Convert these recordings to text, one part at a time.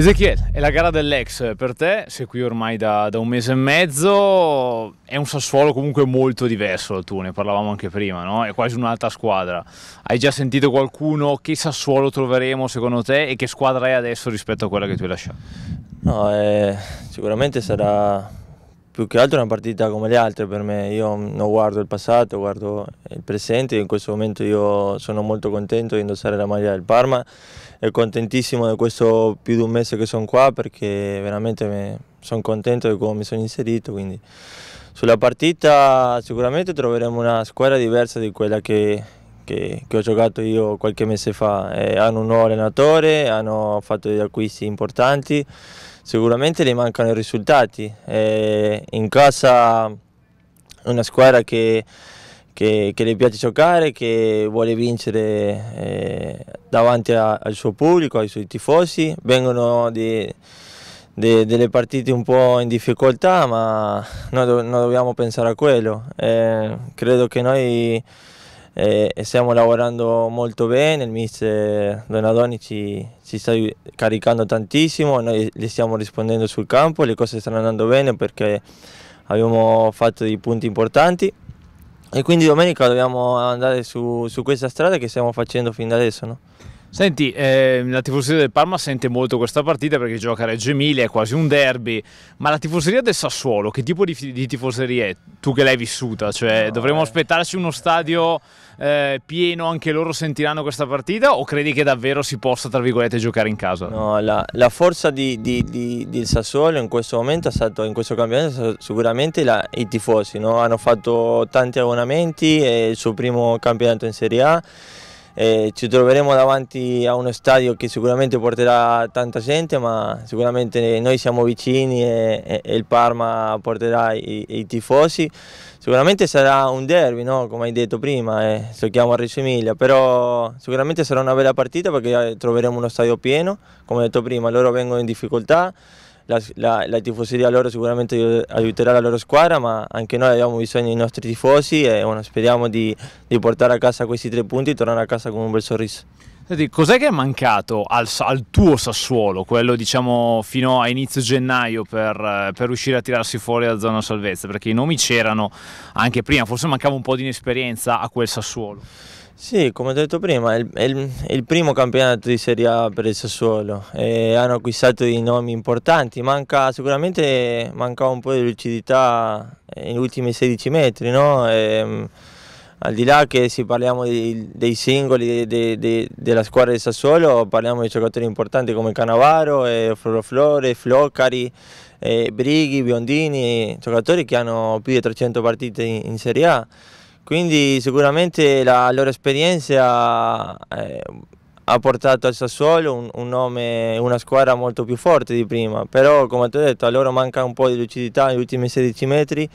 Ezechiele, è la gara dell'ex per te, sei qui ormai da, da, un mese e mezzo, è un Sassuolo comunque molto diverso dal tuo, ne parlavamo anche prima, no? è quasi un'altra squadra. Hai già sentito qualcuno che Sassuolo troveremo secondo te e che squadra è adesso rispetto a quella che tu hai lasciato? No, eh, sicuramente sarà più che altro una partita come le altre per me, io non guardo il passato, guardo il presente, in questo momento io sono molto contento di indossare la maglia del Parma. E contentissimo di questo più di un mese che sono qua perché veramente sono contento di come mi sono inserito, quindi sulla partita sicuramente troveremo una squadra diversa di quella che, che, che ho giocato io qualche mese fa, eh, hanno un nuovo allenatore, hanno fatto degli acquisti importanti, sicuramente gli mancano i risultati. Eh, in casa una squadra che, che, che, le piace giocare, che vuole vincere eh, davanti a, al suo pubblico, ai suoi tifosi, vengono di, de, delle partite un po' in difficoltà, ma noi do, non dobbiamo pensare a quello. Eh, credo che noi eh, stiamo lavorando molto bene, il mister Donadoni ci, ci, sta caricando tantissimo, noi gli stiamo rispondendo sul campo, le cose stanno andando bene perché abbiamo fatto dei punti importanti e quindi domenica dobbiamo andare su, su questa strada che stiamo facendo fin da adesso. No? Senti, eh, la tifoseria del Parma sente molto questa partita perché gioca a Reggio Emilia, è quasi un derby, ma la tifoseria del Sassuolo, che tipo di, di tifoseria è? Tu che l'hai vissuta, cioè no, dovremmo eh. aspettarci uno stadio eh, pieno, anche loro sentiranno questa partita o credi che davvero si possa, tra virgolette, giocare in casa? No, la, la forza di, di, di, del Sassuolo in questo momento è stato, in questo campionato, sicuramente la, i tifosi, no? hanno fatto tanti abbonamenti, è il suo primo campionato in Serie A eh, ci troveremo davanti a uno stadio che sicuramente porterà tanta gente, ma sicuramente noi siamo vicini e, e, e il Parma porterà i, i, tifosi. Sicuramente sarà un derby, no? come hai detto prima, eh, giochiamo a Reggio Emilia, però sicuramente sarà una bella partita perché troveremo uno stadio pieno, come ho detto prima, loro vengono in difficoltà, la, la, la, tifoseria loro sicuramente aiuterà la loro squadra, ma anche noi abbiamo bisogno dei nostri tifosi e bueno, speriamo di, di, portare a casa questi tre punti e tornare a casa con un bel sorriso. Senti, cos'è che è mancato al, al, tuo Sassuolo, quello diciamo fino a inizio gennaio per, per riuscire a tirarsi fuori dalla zona salvezza? Perché i nomi c'erano anche prima, forse mancava un po' di inesperienza a quel Sassuolo. Sì, come ho detto prima, è il, è, il, è il, primo campionato di Serie A per il Sassuolo e hanno acquistato dei nomi importanti, manca sicuramente manca un po' di lucidità negli ultimi 16 metri, no? e, mm, al di là che si parliamo di, dei singoli de, de, della squadra del Sassuolo, parliamo di giocatori importanti come Canavaro, e Floroflore, Floccari, e Brighi, Biondini, giocatori che hanno più di 300 partite in, in Serie A. Quindi sicuramente la loro esperienza eh, ha portato al Sassuolo un, un, nome, una squadra molto più forte di prima, però come ti ho detto a loro manca un po' di lucidità negli ultimi 16 metri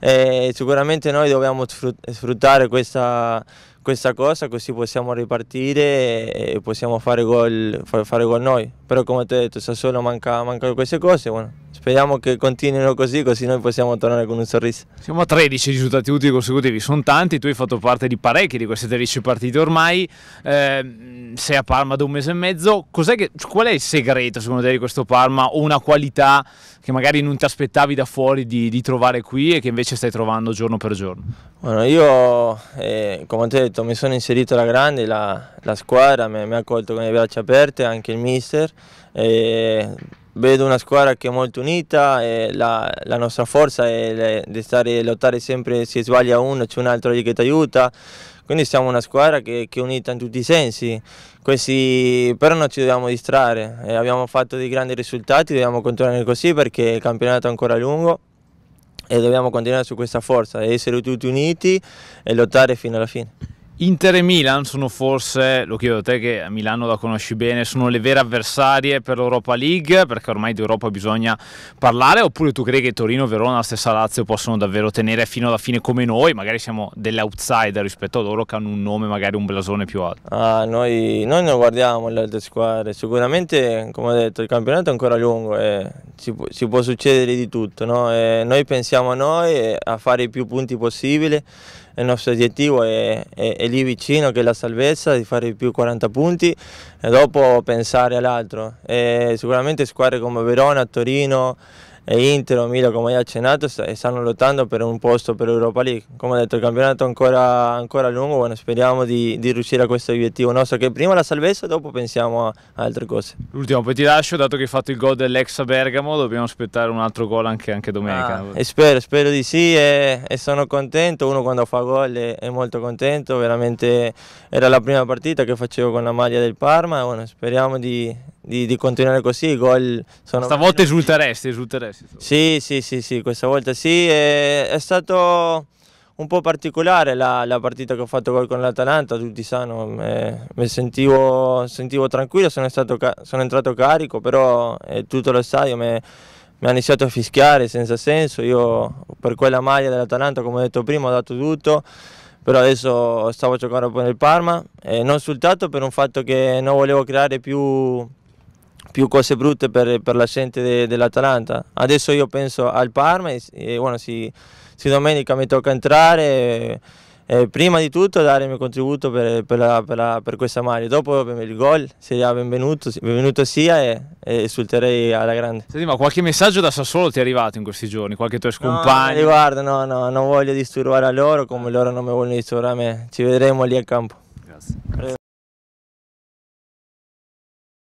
e sicuramente noi dobbiamo sfruttare questa, questa cosa così possiamo ripartire e possiamo fare gol, fare gol noi, però come ti ho detto Sassuolo manca, manca queste cose, bueno, Speriamo che continuino così, così noi possiamo tornare con un sorriso. Siamo a 13 risultati utili consecutivi, sono tanti, tu hai fatto parte di parecchi di queste 13 partite ormai, eh, sei a Parma da un mese e mezzo, che, qual è il segreto secondo te di questo Parma o una qualità che magari non ti aspettavi da fuori di, di trovare qui e che invece stai trovando giorno per giorno? Bueno, io eh, come ti ho detto mi sono inserito alla grande, la, la squadra mi, mi, ha accolto con le braccia aperte, anche il mister. Eh, vedo una squadra che è molto unita la, la nostra forza è di stare, lottare sempre, se sbaglia uno c'è un altro che ti aiuta, quindi siamo una squadra che, che, è unita in tutti i sensi, Questi, però non ci dobbiamo distrarre, eh, abbiamo fatto dei grandi risultati, dobbiamo continuare così perché il campionato è ancora lungo e dobbiamo continuare su questa forza, essere tutti uniti e lottare fino alla fine. Inter e Milan sono forse, lo chiedo a te che a Milano la conosci bene, sono le vere avversarie per l'Europa League, perché ormai di Europa bisogna parlare, oppure tu credi che Torino, Verona, stessa Lazio possono davvero tenere fino alla fine come noi, magari siamo delle outsider rispetto a loro che hanno un nome, magari un blasone più alto? Ah, noi, noi non guardiamo le altre squadre, sicuramente come ho detto il campionato è ancora lungo e ci, ci, può succedere di tutto, no? noi pensiamo a noi, a fare i più punti possibili, il nostro obiettivo è, è, è, lì vicino che è la salvezza, di fare i più 40 punti e dopo pensare all'altro. Sicuramente squadre come Verona, Torino, e Inter o Milan come hai accennato stanno lottando per un posto per Europa League. Come ho detto il campionato è ancora, ancora lungo, bueno, speriamo di, di, riuscire a questo obiettivo nostro che prima la salvezza dopo pensiamo a, altre cose. L'ultimo, poi ti lascio, dato che hai fatto il gol dell'ex Bergamo, dobbiamo aspettare un altro gol anche, anche domenica. Ah, e spero, spero di sì e, e, sono contento, uno quando fa gol è, è, molto contento, veramente era la prima partita che facevo con la maglia del Parma bueno, speriamo di, di, di, continuare così. I gol sono. Stavolta esulteresti, esulteresti. Sì, sì, sì, sì, questa volta sì. È, è stato un po' particolare la, la, partita che ho fatto gol con l'Atalanta, tutti sanno, mi sentivo, sentivo, tranquillo, sono, stato, sono, entrato carico, però eh, tutto lo stadio mi ha iniziato a fischiare senza senso. Io per quella maglia dell'Atalanta, come ho detto prima, ho dato tutto però adesso stavo giocando poi nel Parma e non soltanto per un fatto che non volevo creare più, più cose brutte per, per la gente de, dell'Atalanta. Adesso io penso al Parma e, e bueno, si, si, domenica mi tocca entrare. E, e prima di tutto dare il mio contributo per, per, la, per, la, per questa maglia, dopo il gol sia benvenuto, benvenuto sia e, e esulterei alla grande. Senti, ma qualche messaggio da Sassuolo ti è arrivato in questi giorni? Qualche tuo scompagno? No, guarda, no, no, non voglio disturbare a loro come loro non mi vogliono disturbare a me, ci vedremo lì a campo. Grazie.